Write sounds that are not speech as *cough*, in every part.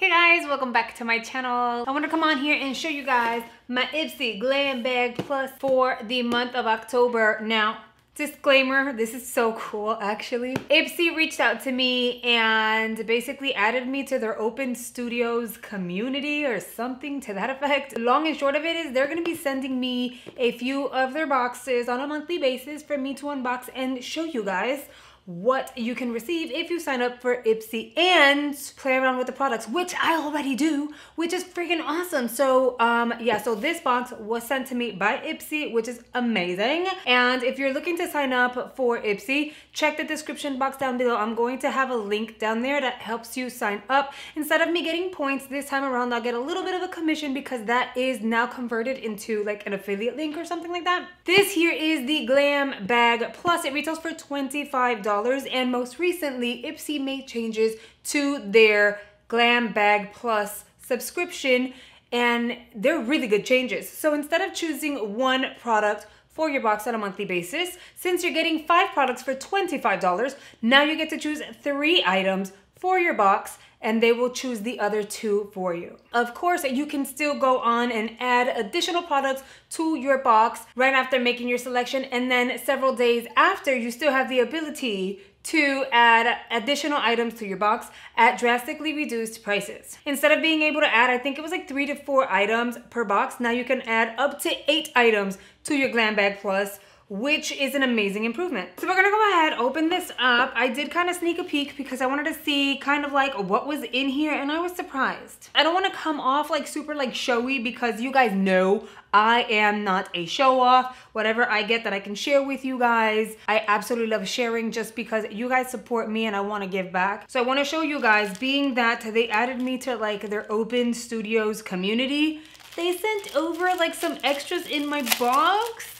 Hey guys, welcome back to my channel. I want to come on here and show you guys my Ipsy Glam Bag Plus for the month of October. Now, disclaimer, this is so cool actually. Ipsy reached out to me and basically added me to their open studios community or something to that effect. Long and short of it is they're gonna be sending me a few of their boxes on a monthly basis for me to unbox and show you guys what you can receive if you sign up for Ipsy and play around with the products, which I already do, which is freaking awesome. So um, yeah, so this box was sent to me by Ipsy, which is amazing. And if you're looking to sign up for Ipsy, check the description box down below. I'm going to have a link down there that helps you sign up. Instead of me getting points this time around, I'll get a little bit of a commission because that is now converted into like an affiliate link or something like that. This here is the Glam Bag Plus. It retails for $25 and most recently, Ipsy made changes to their Glam Bag Plus subscription and they're really good changes. So instead of choosing one product for your box on a monthly basis, since you're getting five products for $25, now you get to choose three items for your box and they will choose the other two for you. Of course, you can still go on and add additional products to your box right after making your selection and then several days after you still have the ability to add additional items to your box at drastically reduced prices. Instead of being able to add, I think it was like three to four items per box, now you can add up to eight items to your Glam Bag Plus which is an amazing improvement. So we're gonna go ahead, open this up. I did kind of sneak a peek because I wanted to see kind of like what was in here and I was surprised. I don't wanna come off like super like showy because you guys know I am not a show off. Whatever I get that I can share with you guys, I absolutely love sharing just because you guys support me and I wanna give back. So I wanna show you guys, being that they added me to like their open studios community, they sent over like some extras in my box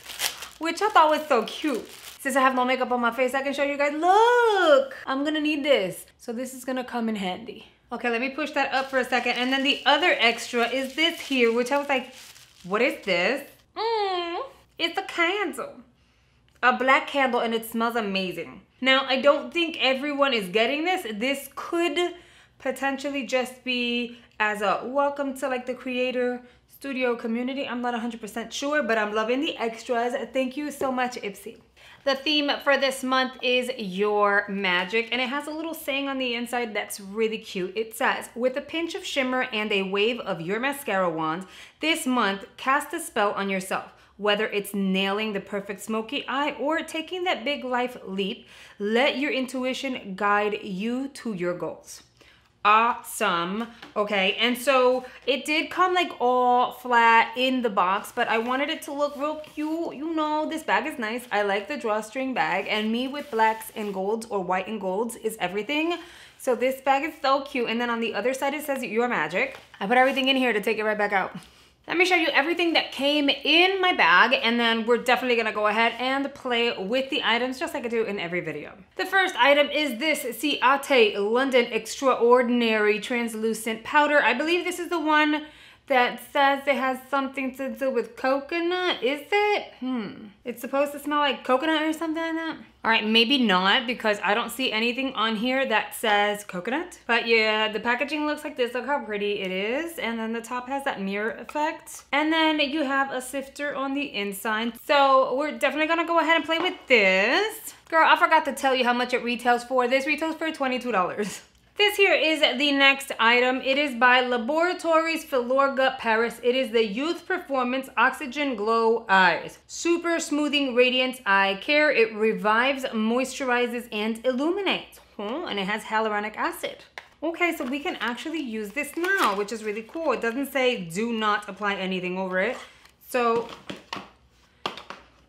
which I thought was so cute. Since I have no makeup on my face, I can show you guys, look, I'm gonna need this. So this is gonna come in handy. Okay, let me push that up for a second. And then the other extra is this here, which I was like, what is this? Mmm, it's a candle. A black candle and it smells amazing. Now, I don't think everyone is getting this. This could potentially just be as a welcome to like the creator studio community. I'm not 100% sure, but I'm loving the extras. Thank you so much, Ipsy. The theme for this month is Your Magic, and it has a little saying on the inside that's really cute. It says, with a pinch of shimmer and a wave of your mascara wand, this month, cast a spell on yourself. Whether it's nailing the perfect smoky eye or taking that big life leap, let your intuition guide you to your goals awesome. Okay and so it did come like all flat in the box but i wanted it to look real cute. You know this bag is nice. I like the drawstring bag and me with blacks and golds or white and golds is everything. So this bag is so cute and then on the other side it says your magic. I put everything in here to take it right back out let me show you everything that came in my bag and then we're definitely gonna go ahead and play with the items just like I do in every video. The first item is this Ciate London Extraordinary Translucent Powder. I believe this is the one that says it has something to do with coconut. Is it? Hmm. It's supposed to smell like coconut or something like that. All right, maybe not because I don't see anything on here that says coconut. But yeah, the packaging looks like this. Look how pretty it is. And then the top has that mirror effect. And then you have a sifter on the inside. So we're definitely gonna go ahead and play with this. Girl, I forgot to tell you how much it retails for. This retails for $22. *laughs* This here is the next item. It is by Laboratories Filorga Paris. It is the Youth Performance Oxygen Glow Eyes. Super Smoothing Radiance Eye Care. It revives, moisturizes, and illuminates. Oh, and it has hyaluronic acid. Okay, so we can actually use this now, which is really cool. It doesn't say do not apply anything over it. So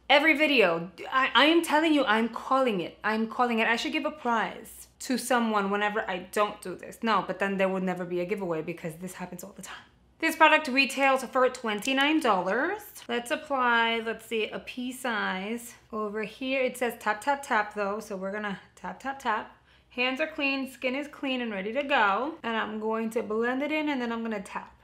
every video, I, I am telling you, I'm calling it. I'm calling it. I should give a prize to someone whenever I don't do this. No, but then there would never be a giveaway because this happens all the time. This product retails for $29. Let's apply, let's see, a pea size. Over here, it says tap, tap, tap though. So we're gonna tap, tap, tap. Hands are clean, skin is clean and ready to go. And I'm going to blend it in and then I'm gonna tap.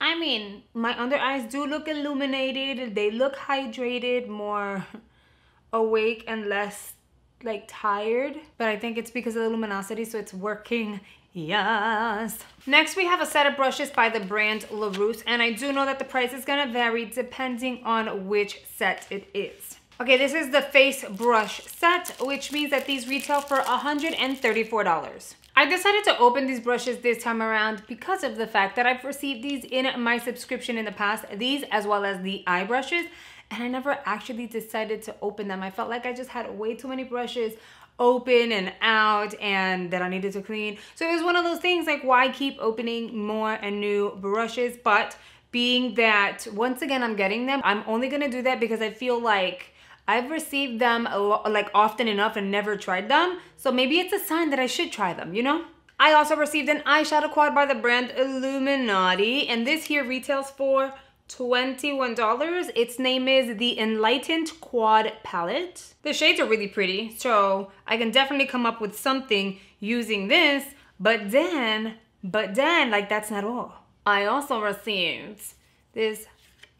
I mean, my under eyes do look illuminated. They look hydrated, more *laughs* awake and less like tired, but I think it's because of the luminosity, so it's working Yes. Next, we have a set of brushes by the brand Larousse, and I do know that the price is gonna vary depending on which set it is. Okay, this is the face brush set, which means that these retail for $134. I decided to open these brushes this time around because of the fact that I've received these in my subscription in the past, these as well as the eye brushes, and I never actually decided to open them. I felt like I just had way too many brushes open and out and that I needed to clean. So it was one of those things like why keep opening more and new brushes, but being that once again I'm getting them, I'm only gonna do that because I feel like I've received them like often enough and never tried them. So maybe it's a sign that I should try them, you know? I also received an eyeshadow quad by the brand Illuminati. And this here retails for $21. Its name is the Enlightened Quad Palette. The shades are really pretty, so I can definitely come up with something using this, but then, but then, like that's not all. I also received this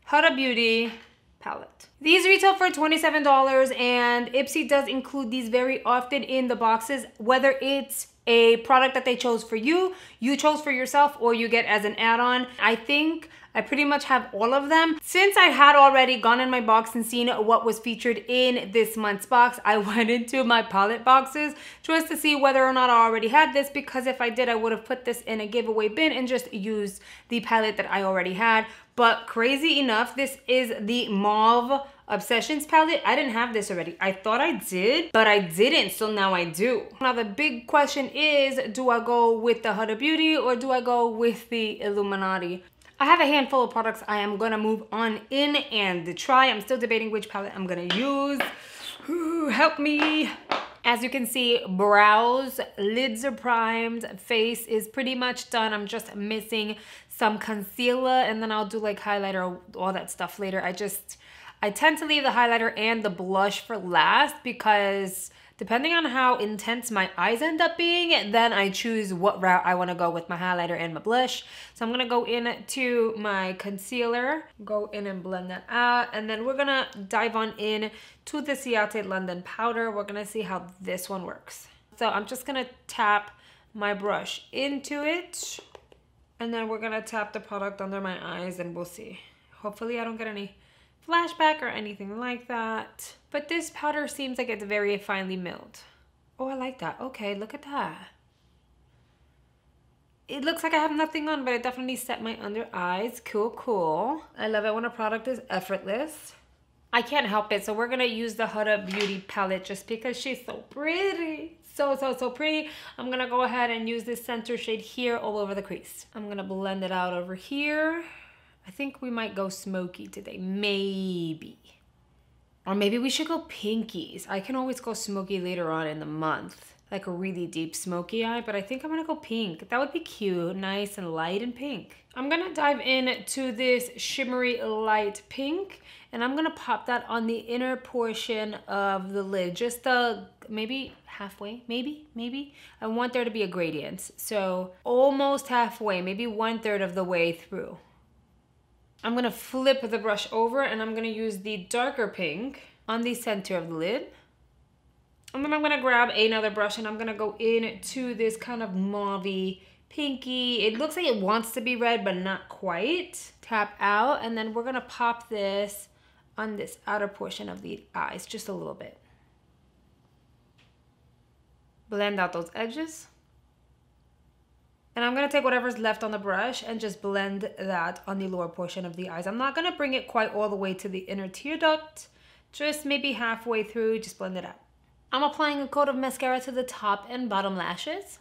Huda Beauty palette. These retail for $27 and Ipsy does include these very often in the boxes, whether it's a product that they chose for you, you chose for yourself, or you get as an add-on. I think I pretty much have all of them. Since I had already gone in my box and seen what was featured in this month's box, I *laughs* went into my palette boxes just to see whether or not I already had this because if I did, I would have put this in a giveaway bin and just used the palette that I already had. But crazy enough, this is the Mauve Obsessions palette. I didn't have this already. I thought I did, but I didn't, so now I do. Now the big question is, do I go with the Huda Beauty or do I go with the Illuminati? I have a handful of products I am gonna move on in and try. I'm still debating which palette I'm gonna use. Ooh, *sighs* help me. As you can see, brows, lids are primed, face is pretty much done. I'm just missing some concealer and then I'll do like highlighter, all that stuff later. I just, I tend to leave the highlighter and the blush for last because Depending on how intense my eyes end up being, then I choose what route I want to go with my highlighter and my blush. So I'm to go in to my concealer, go in and blend that out. And then we're to dive on in to the Ciate London powder. We're to see how this one works. So I'm just to tap my brush into it. And then we're to tap the product under my eyes and we'll see. Hopefully I don't get any flashback or anything like that. But this powder seems like it's very finely milled. Oh, I like that. Okay, look at that. It looks like I have nothing on, but I definitely set my under eyes. Cool, cool. I love it when a product is effortless. I can't help it, so we're gonna use the Huda Beauty palette just because she's so pretty. So, so, so pretty. I'm gonna go ahead and use this center shade here all over the crease. I'm gonna blend it out over here. I think we might go smoky today, maybe. Or maybe we should go pinkies. I can always go smoky later on in the month, like a really deep smoky eye, but I think I'm gonna go pink. That would be cute, nice and light and pink. I'm gonna dive in to this shimmery light pink and I'm gonna pop that on the inner portion of the lid, just the maybe halfway, maybe, maybe. I want there to be a gradient. So almost halfway, maybe one third of the way through. I'm gonna flip the brush over and I'm gonna use the darker pink on the center of the lid. And then I'm gonna grab another brush and I'm gonna go in to this kind of mauve pinky. It looks like it wants to be red, but not quite. Tap out, and then we're gonna pop this on this outer portion of the eyes, just a little bit. Blend out those edges. And I'm gonna take whatever's left on the brush and just blend that on the lower portion of the eyes. I'm not gonna bring it quite all the way to the inner tear duct, just maybe halfway through, just blend it out. I'm applying a coat of mascara to the top and bottom lashes.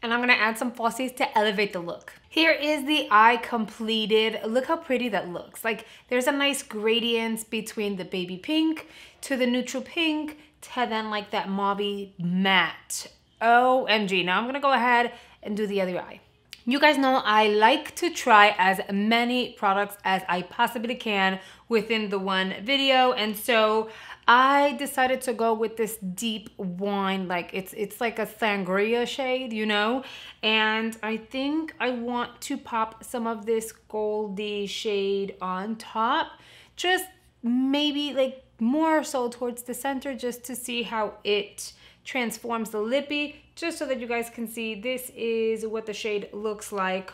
And I'm gonna add some falsies to elevate the look. Here is the eye completed. Look how pretty that looks. Like there's a nice gradient between the baby pink to the neutral pink to then like that mauve matte. OMG. Now I'm gonna go ahead and do the other eye. You guys know I like to try as many products as I possibly can within the one video. And so I decided to go with this deep wine, like it's it's like a sangria shade, you know? And I think I want to pop some of this goldy shade on top. Just maybe like more so towards the center just to see how it transforms the lippy. Just so that you guys can see, this is what the shade looks like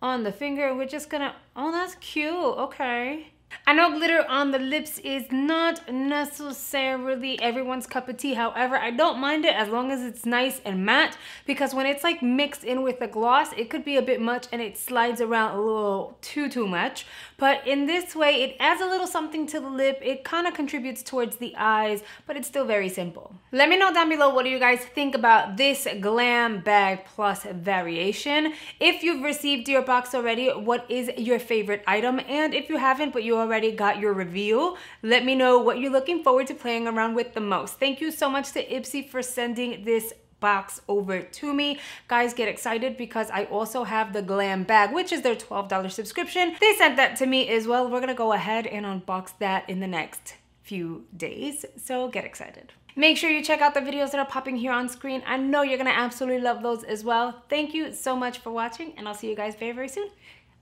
on the finger. We're just gonna, oh, that's cute, okay. I know glitter on the lips is not necessarily everyone's cup of tea. However, I don't mind it as long as it's nice and matte because when it's like mixed in with the gloss, it could be a bit much and it slides around a little too, too much. But in this way, it adds a little something to the lip. It kind of contributes towards the eyes, but it's still very simple. Let me know down below what do you guys think about this Glam Bag Plus variation. If you've received your box already, what is your favorite item? And if you haven't, but you already got your review, let me know what you're looking forward to playing around with the most. Thank you so much to Ipsy for sending this box over to me. Guys, get excited because I also have the Glam bag, which is their $12 subscription. They sent that to me as well. We're gonna go ahead and unbox that in the next few days, so get excited. Make sure you check out the videos that are popping here on screen. I know you're gonna absolutely love those as well. Thank you so much for watching and I'll see you guys very, very soon.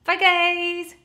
Bye guys!